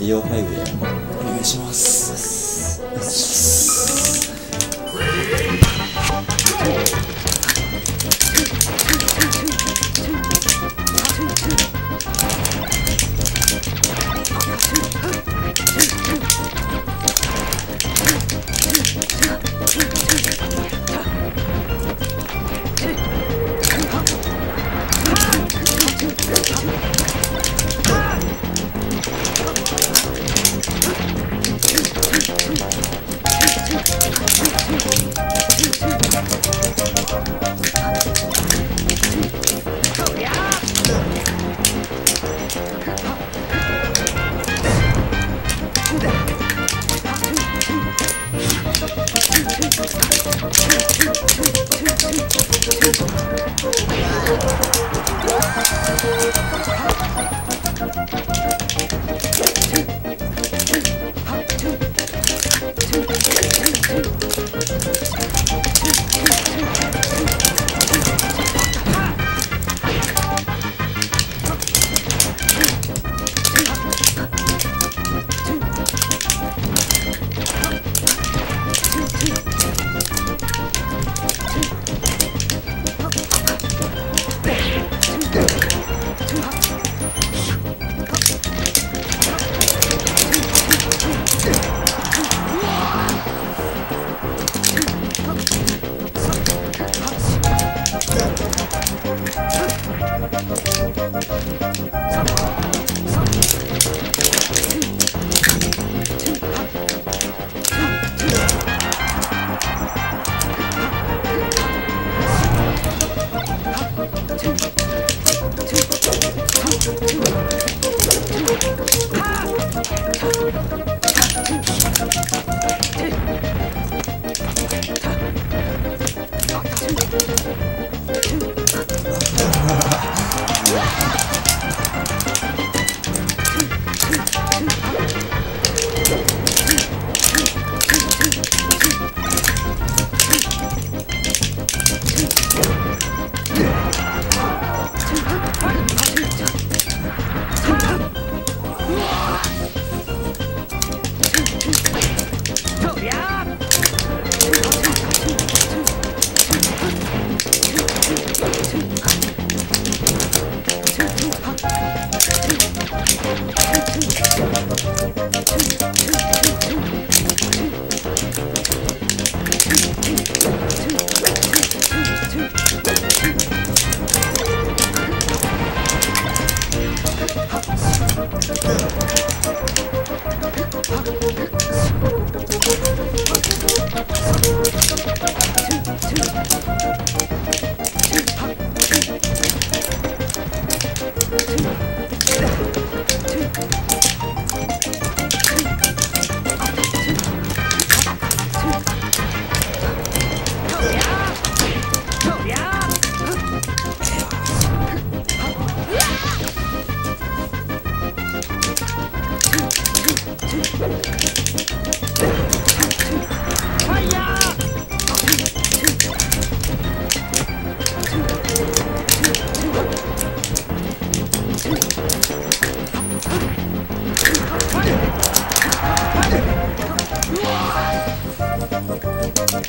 リオ5でお願いします。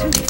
Two.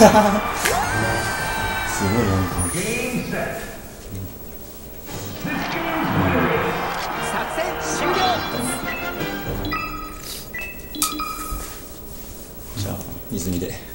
すごいなんか。作戦終了。じゃあ泉で「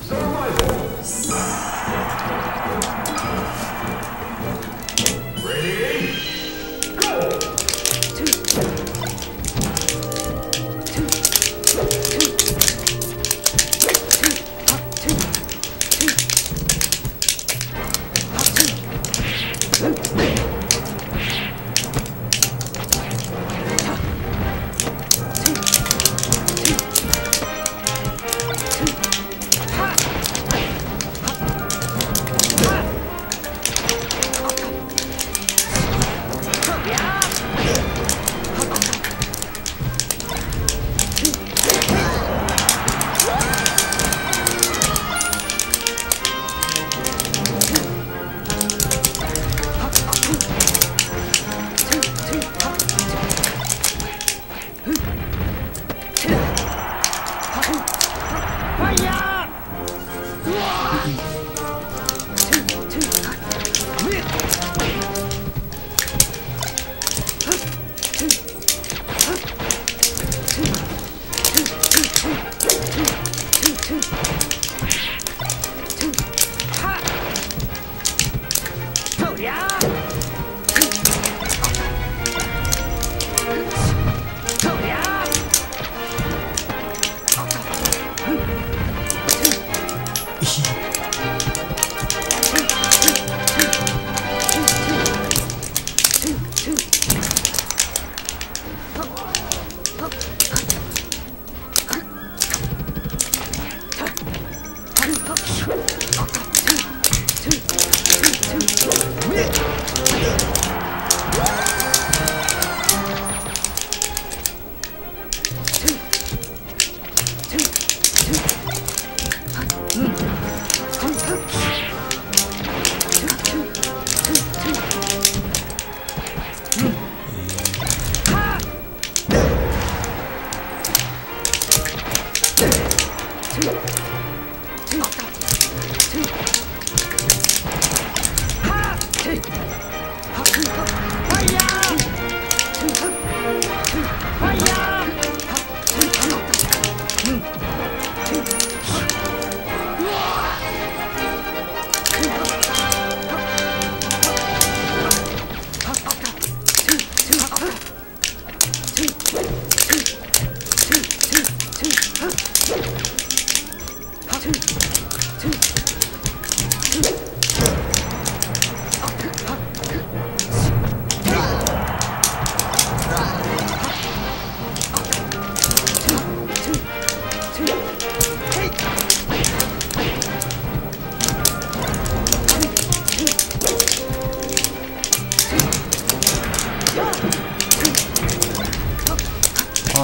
あ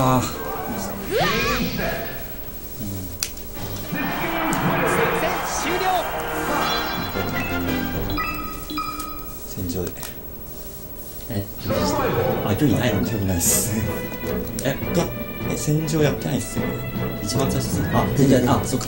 作戦終了。戦場でえあ距離ない。のか興味ないっすえとえ戦場やってないっすよ一番最初あ全然あそうか。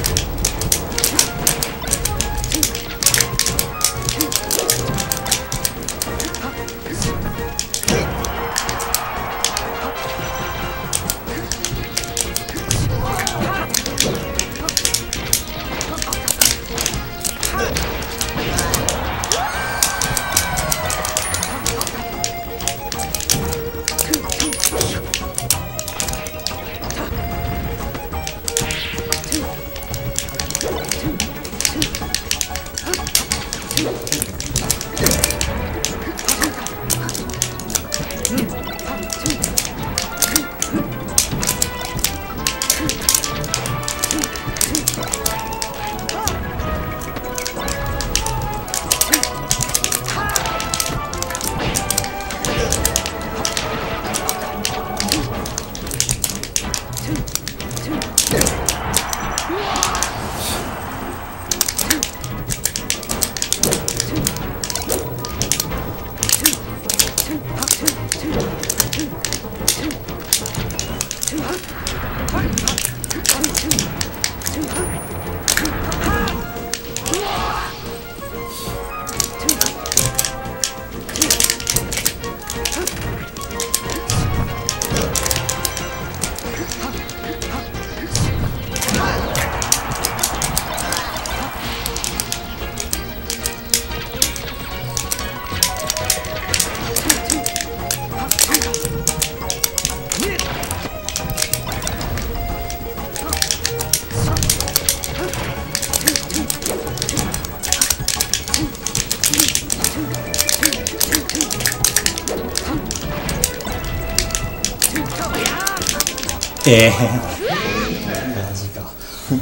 ええマジか。戦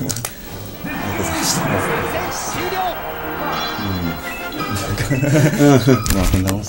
終了まあこん。なもんっすね